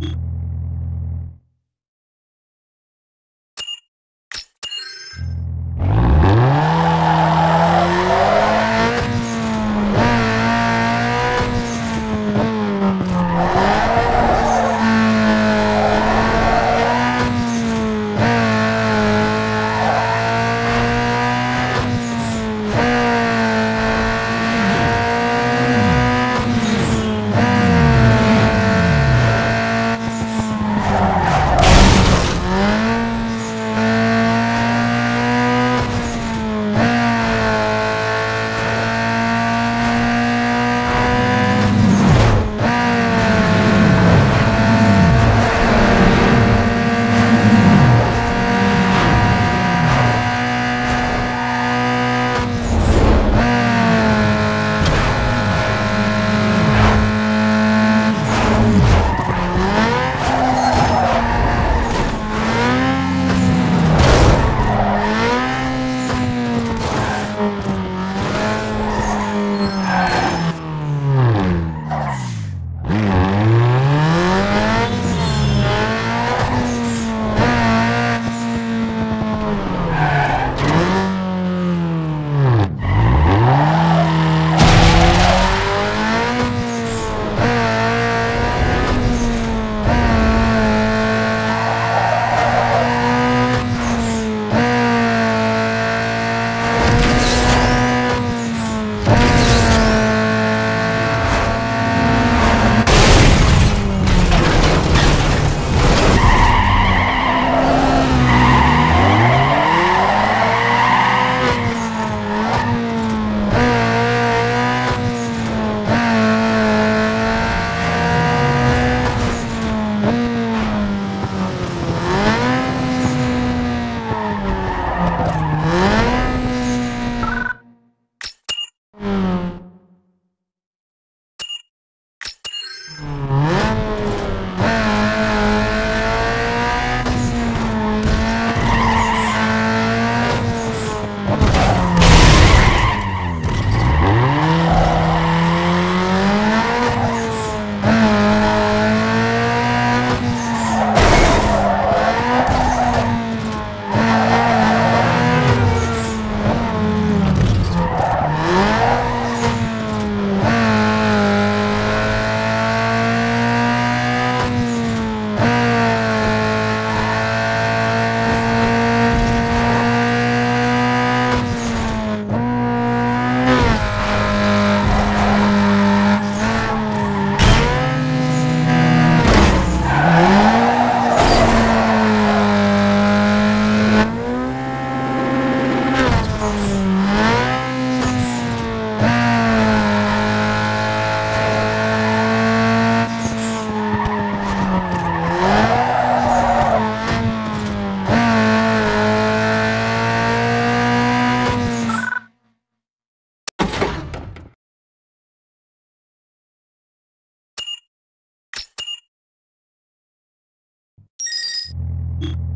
you Thank